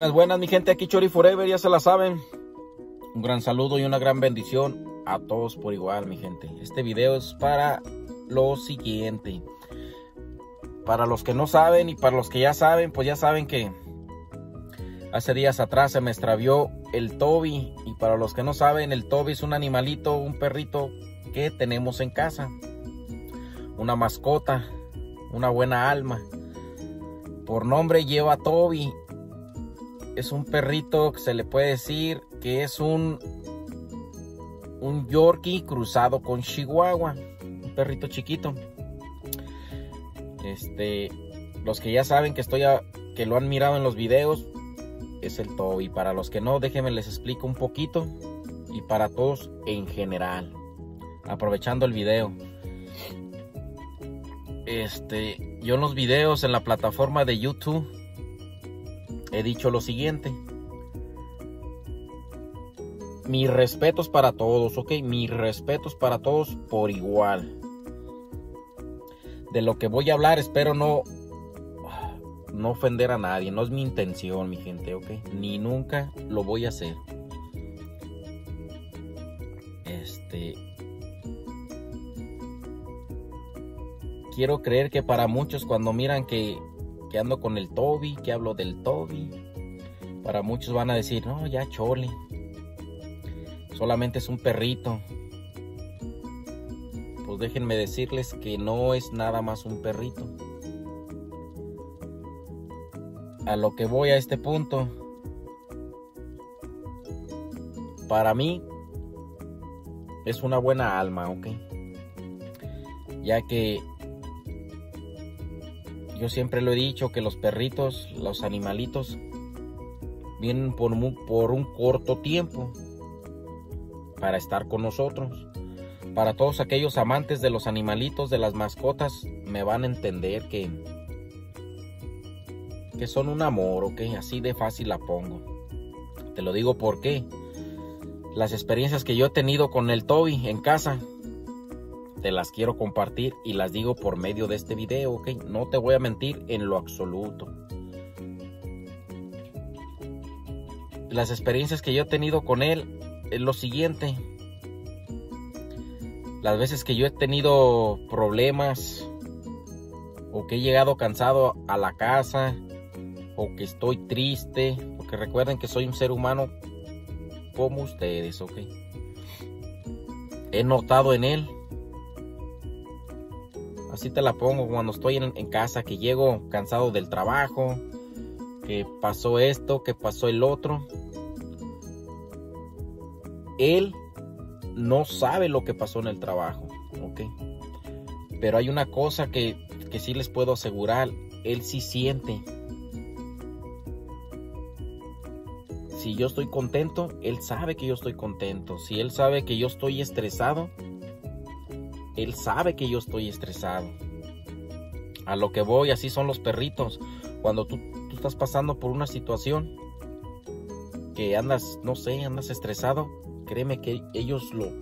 Buenas, buenas, mi gente, aquí Chori Forever, ya se la saben. Un gran saludo y una gran bendición a todos por igual, mi gente. Este video es para lo siguiente. Para los que no saben y para los que ya saben, pues ya saben que hace días atrás se me extravió el Toby. Y para los que no saben, el Toby es un animalito, un perrito que tenemos en casa. Una mascota, una buena alma. Por nombre lleva Toby es un perrito que se le puede decir que es un un Yorkie cruzado con Chihuahua, un perrito chiquito. Este, los que ya saben que estoy a, que lo han mirado en los videos es el Toby. Para los que no, déjenme les explico un poquito y para todos en general. Aprovechando el video. Este, yo en los videos en la plataforma de YouTube he dicho lo siguiente. Mis respetos para todos, ¿ok? Mis respetos para todos por igual. De lo que voy a hablar espero no, no ofender a nadie. No es mi intención, mi gente, ¿ok? Ni nunca lo voy a hacer. Este... Quiero creer que para muchos cuando miran que que ando con el Toby, que hablo del Toby. Para muchos van a decir, no, ya chole. Solamente es un perrito. Pues déjenme decirles que no es nada más un perrito. A lo que voy a este punto. Para mí es una buena alma, ¿ok? Ya que yo siempre lo he dicho que los perritos, los animalitos, vienen por, por un corto tiempo para estar con nosotros. Para todos aquellos amantes de los animalitos, de las mascotas, me van a entender que, que son un amor, ok, así de fácil la pongo. Te lo digo porque las experiencias que yo he tenido con el Toby en casa, te las quiero compartir y las digo por medio de este video, ¿ok? No te voy a mentir en lo absoluto. Las experiencias que yo he tenido con él es lo siguiente. Las veces que yo he tenido problemas o que he llegado cansado a la casa o que estoy triste, porque recuerden que soy un ser humano como ustedes, ¿ok? He notado en él Así te la pongo cuando estoy en, casa, que llego cansado del trabajo, que pasó esto, que pasó el otro. Él no sabe lo que pasó en el trabajo, ¿ok? Pero hay una cosa que, que sí les puedo asegurar, él sí siente. Si yo estoy contento, él sabe que yo estoy contento. Si él sabe que yo estoy estresado, él sabe que yo estoy estresado. A lo que voy, así son los perritos. Cuando tú, estás pasando por una situación que andas, no sé, andas estresado, créeme que ellos lo,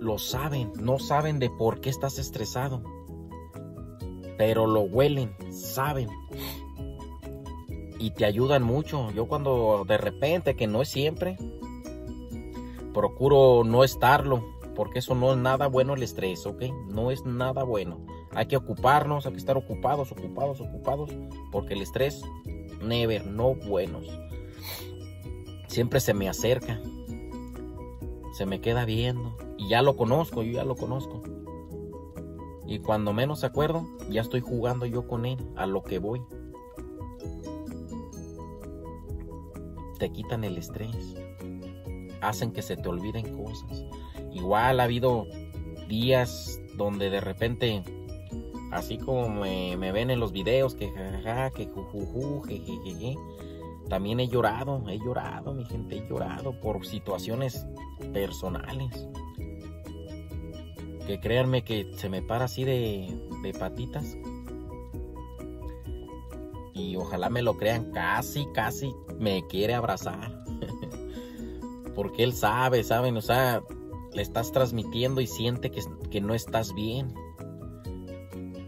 lo saben, no saben de por qué estás estresado, pero lo huelen, saben y te ayudan mucho. Yo cuando de repente, que no es siempre, procuro no estarlo, porque eso no es nada bueno el estrés, ¿ok? No es nada bueno. Hay que ocuparnos, hay que estar ocupados, ocupados, ocupados, porque el estrés, never, no buenos. Siempre se me acerca, se me queda viendo, y ya lo conozco, yo ya lo conozco. Y cuando menos acuerdo, ya estoy jugando yo con él, a lo que voy. Te quitan el estrés, hacen que se te olviden cosas Igual ha habido días donde de repente, así como me, ven en los videos, que jajaja, que jujuju, jejeje, también he llorado, he llorado, mi gente, he llorado por situaciones personales. Que créanme que se me para así de, de patitas. Y ojalá me lo crean, casi, casi me quiere abrazar. Porque él sabe, saben, o sea, le estás transmitiendo y siente que, que no estás bien.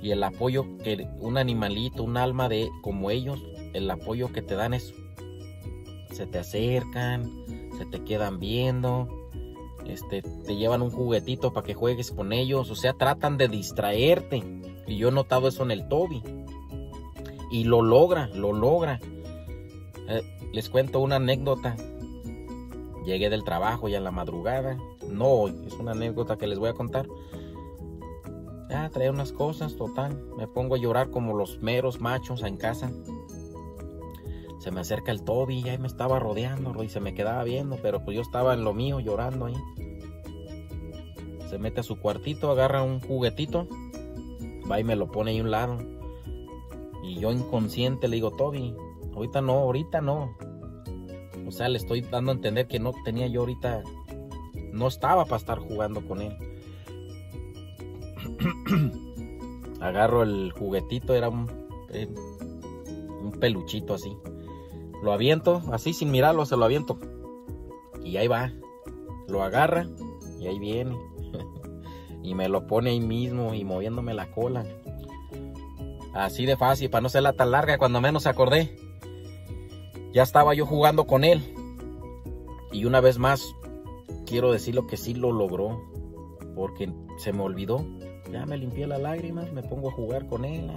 Y el apoyo que un animalito, un alma de como ellos, el apoyo que te dan es, se te acercan, se te quedan viendo, este, te llevan un juguetito para que juegues con ellos, o sea, tratan de distraerte. Y yo he notado eso en el Toby. Y lo logra, lo logra. Eh, les cuento una anécdota. Llegué del trabajo ya en la madrugada. No es una anécdota que les voy a contar. Ya traía unas cosas, total. Me pongo a llorar como los meros machos en casa. Se me acerca el Toby y ahí me estaba rodeando y se me quedaba viendo, pero pues yo estaba en lo mío llorando ahí. Se mete a su cuartito, agarra un juguetito, va y me lo pone ahí a un lado. Y yo inconsciente le digo, Toby, ahorita no, ahorita no. O sea, le estoy dando a entender que no tenía yo ahorita, no estaba para estar jugando con él. Agarro el juguetito, era un, eh, un peluchito así. Lo aviento, así sin mirarlo, se lo aviento. Y ahí va. Lo agarra y ahí viene. y me lo pone ahí mismo y moviéndome la cola. Así de fácil, para no ser la tan larga, cuando menos acordé. Ya estaba yo jugando con él. Y una vez más, quiero decirlo que sí lo logró. Porque se me olvidó. Ya me limpié las lágrimas, me pongo a jugar con él.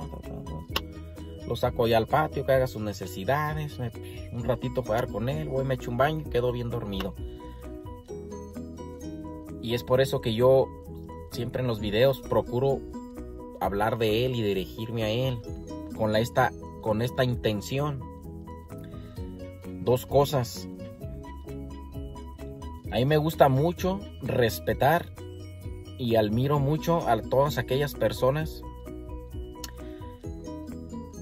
Lo saco ya al patio, que haga sus necesidades. un ratito jugar con él, voy, me echo un baño y quedo bien dormido. Y es por eso que yo siempre en los videos procuro hablar de él y dirigirme a él con, la, esta, con esta intención. Dos cosas. A mí me gusta mucho respetar y admiro mucho a todas aquellas personas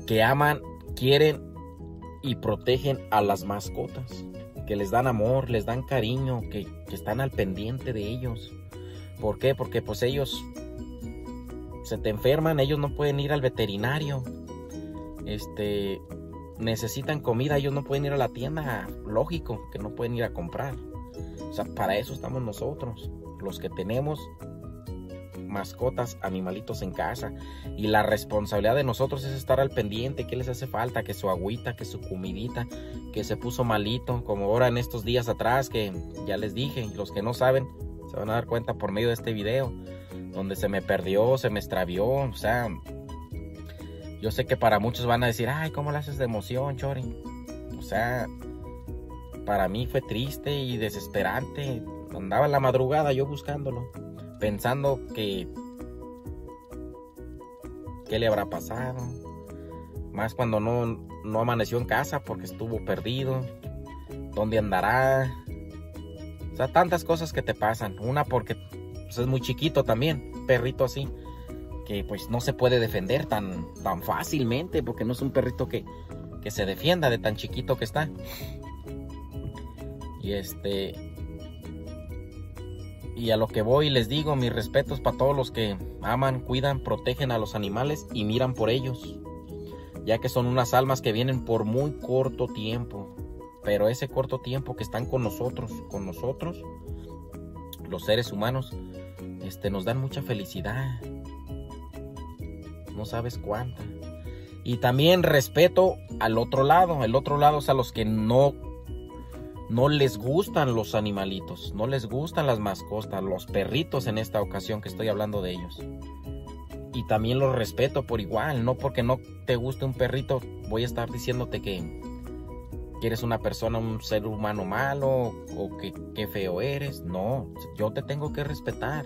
que aman, quieren y protegen a las mascotas, que les dan amor, les dan cariño, que, que están al pendiente de ellos. ¿Por qué? Porque pues ellos se te enferman, ellos no pueden ir al veterinario. Este necesitan comida, ellos no pueden ir a la tienda, lógico que no pueden ir a comprar. O sea, para eso estamos nosotros, los que tenemos mascotas, animalitos en casa. Y la responsabilidad de nosotros es estar al pendiente, qué les hace falta, que su agüita, que su comidita, que se puso malito, como ahora en estos días atrás, que ya les dije, los que no saben, se van a dar cuenta por medio de este video, donde se me perdió, se me extravió, o sea, yo sé que para muchos van a decir, ay, ¿cómo le haces de emoción, Chori? O sea, para mí fue triste y desesperante. Andaba en la madrugada yo buscándolo pensando que qué le habrá pasado. Más cuando no, no amaneció en casa porque estuvo perdido. ¿Dónde andará? O sea, tantas cosas que te pasan. Una porque pues, es muy chiquito también, perrito así, que pues no se puede defender tan, tan fácilmente porque no es un perrito que, que se defienda de tan chiquito que está. Y este, y a lo que voy les digo, mis respetos para todos los que aman, cuidan, protegen a los animales y miran por ellos, ya que son unas almas que vienen por muy corto tiempo, pero ese corto tiempo que están con nosotros, con nosotros, los seres humanos, este, nos dan mucha felicidad. No sabes cuánta. Y también respeto al otro lado, el otro lado es a los que no no les gustan los animalitos, no les gustan las mascotas, los perritos en esta ocasión que estoy hablando de ellos. Y también los respeto por igual, no porque no te guste un perrito voy a estar diciéndote que, eres una persona, un ser humano malo o que, que feo eres. No, yo te tengo que respetar.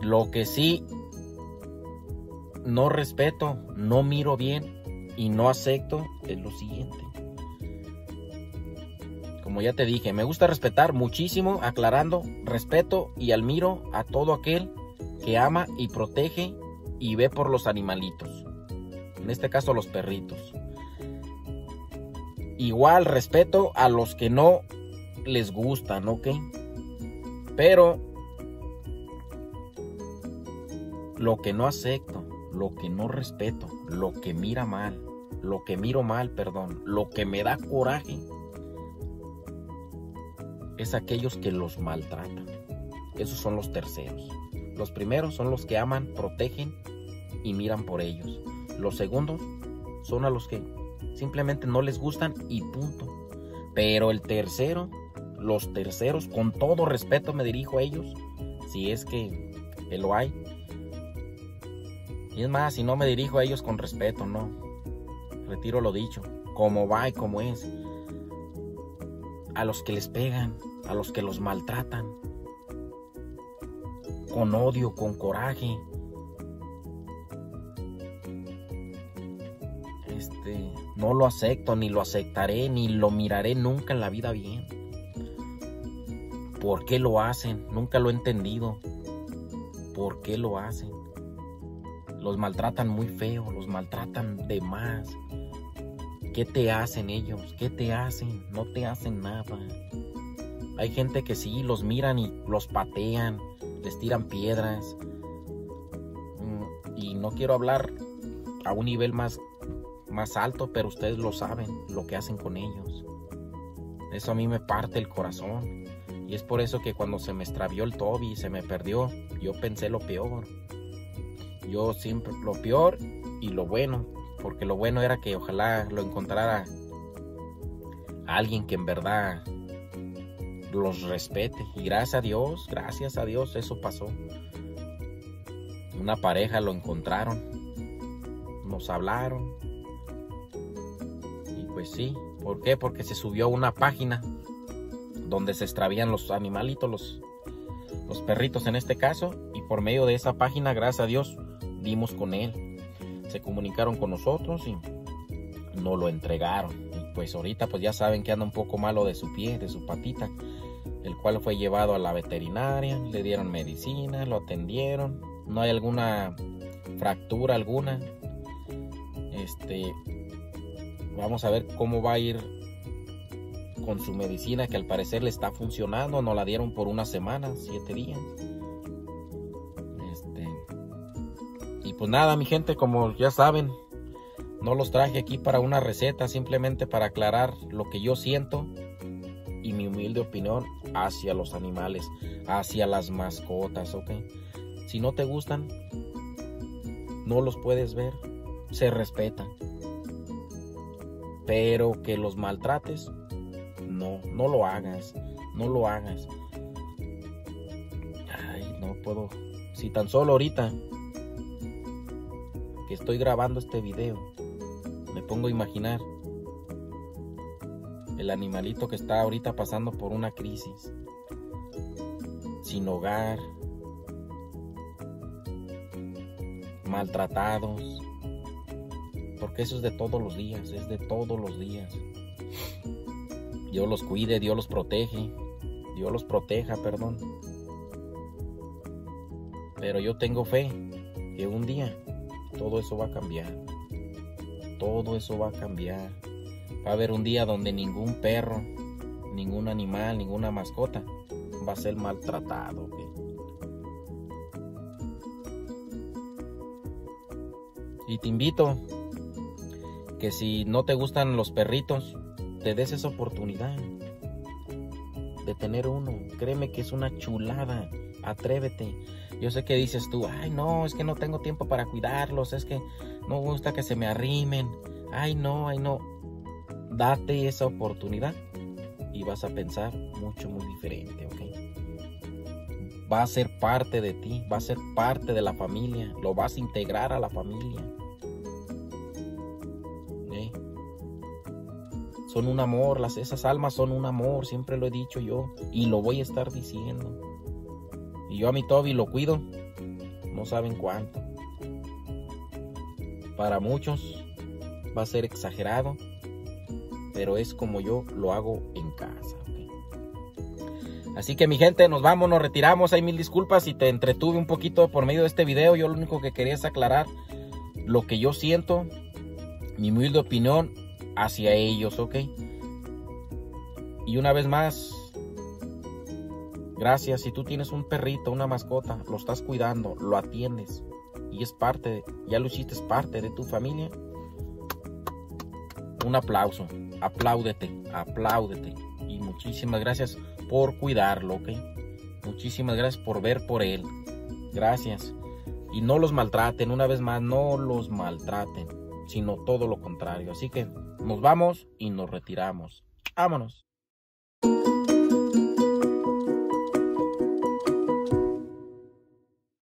Lo que sí no respeto, no miro bien y no acepto es lo siguiente como ya te dije, me gusta respetar muchísimo, aclarando, respeto y admiro a todo aquel que ama y protege y ve por los animalitos. En este caso los perritos. Igual respeto a los que no les gustan, ¿ok? Pero lo que no acepto, lo que no respeto, lo que mira mal, lo que miro mal, perdón, lo que me da coraje, aquellos que los maltratan. Esos son los terceros. Los primeros son los que aman, protegen y miran por ellos. Los segundos son a los que simplemente no les gustan y punto. Pero el tercero, los terceros, con todo respeto me dirijo a ellos, si es que, que lo hay. Y es más, si no me dirijo a ellos con respeto, no. Retiro lo dicho, como va y como es. A los que les pegan, a los que los maltratan, con odio, con coraje. Este, no lo acepto, ni lo aceptaré, ni lo miraré nunca en la vida bien. ¿Por qué lo hacen? Nunca lo he entendido. ¿Por qué lo hacen? Los maltratan muy feo, los maltratan de más. ¿Qué te hacen ellos? ¿Qué te hacen? No te hacen nada. Hay gente que sí, los miran y los patean, les tiran piedras. Mm, y no quiero hablar a un nivel más, más alto, pero ustedes lo saben, lo que hacen con ellos. Eso a mí me parte el corazón. Y es por eso que cuando se me extravió el Toby y se me perdió, yo pensé lo peor. Yo siempre lo peor y lo bueno, porque lo bueno era que ojalá lo encontrara alguien que en verdad los respete. Y gracias a Dios, gracias a Dios eso pasó. Una pareja lo encontraron, nos hablaron. Y pues sí, ¿por qué? Porque se subió una página donde se extravían los animalitos, los, los perritos en este caso. Y por medio de esa página, gracias a Dios, dimos con él. Se comunicaron con nosotros y nos lo entregaron. Y pues ahorita pues ya saben que anda un poco malo de su pie, de su patita el cual fue llevado a la veterinaria, le dieron medicina, lo atendieron, no hay alguna fractura alguna. Este, vamos a ver cómo va a ir con su medicina que al parecer le está funcionando, no la dieron por una semana, siete días. Este, y pues nada, mi gente, como ya saben, no los traje aquí para una receta, simplemente para aclarar lo que yo siento mi humilde opinión hacia los animales, hacia las mascotas, ¿ok? Si no te gustan, no los puedes ver, se respetan. Pero que los maltrates, no, no lo hagas, no lo hagas. Ay, no puedo. Si tan solo ahorita que estoy grabando este video, me pongo a imaginar el animalito que está ahorita pasando por una crisis, sin hogar, maltratados, porque eso es de todos los días, es de todos los días. Dios los cuide, Dios los protege, Dios los proteja, perdón. Pero yo tengo fe que un día todo eso va a cambiar. Todo eso va a cambiar. Va a haber un día donde ningún perro, ningún animal, ninguna mascota va a ser maltratado. Y te invito que si no te gustan los perritos, te des esa oportunidad de tener uno. Créeme que es una chulada. Atrévete. Yo sé que dices tú, ay no, es que no tengo tiempo para cuidarlos, es que no gusta que se me arrimen. Ay no, ay no date esa oportunidad y vas a pensar mucho, muy diferente, ¿ok? Va a ser parte de ti, va a ser parte de la familia, lo vas a integrar a la familia. ¿eh? Son un amor, las, esas almas son un amor, siempre lo he dicho yo y lo voy a estar diciendo. Y yo a mi Toby lo cuido, no saben cuánto. Para muchos va a ser exagerado, pero es como yo lo hago en casa. Así que mi gente, nos vamos, nos retiramos. Hay mil disculpas si te entretuve un poquito por medio de este video. Yo lo único que quería es aclarar lo que yo siento, mi humilde opinión hacia ellos, ¿ok? Y una vez más, gracias. Si tú tienes un perrito, una mascota, lo estás cuidando, lo atiendes y es parte, ya lo hiciste, es parte de tu familia. Un aplauso apláudete, apláudete. Y muchísimas gracias por cuidarlo, ¿ok? Muchísimas gracias por ver por él. Gracias. Y no los maltraten, una vez más, no los maltraten. sino todo lo contrario. Así que nos vamos y nos retiramos. Vámonos.